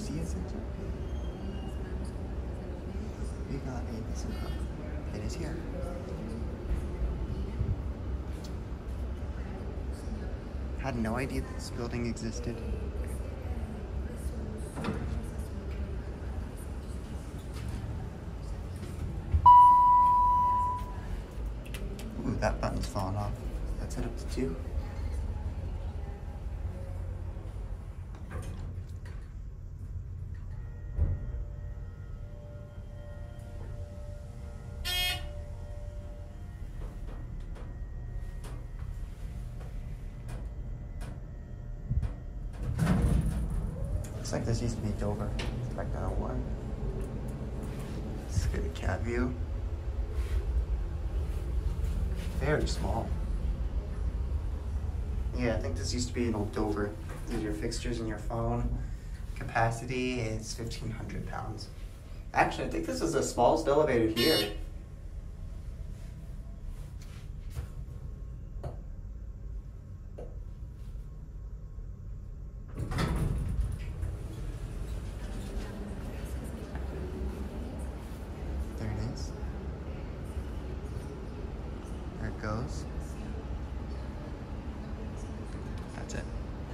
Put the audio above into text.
Garcia Center. We got a missing hub. It is here. Had no idea this building existed. Ooh, that button's falling off. That's it up to two. Looks like this used to be Dover. Back down one. Let's get a cat view. Very small. Yeah, I think this used to be an old Dover. These your fixtures and your phone. Capacity is 1,500 pounds. Actually, I think this is the smallest elevator here. There it is. There it goes.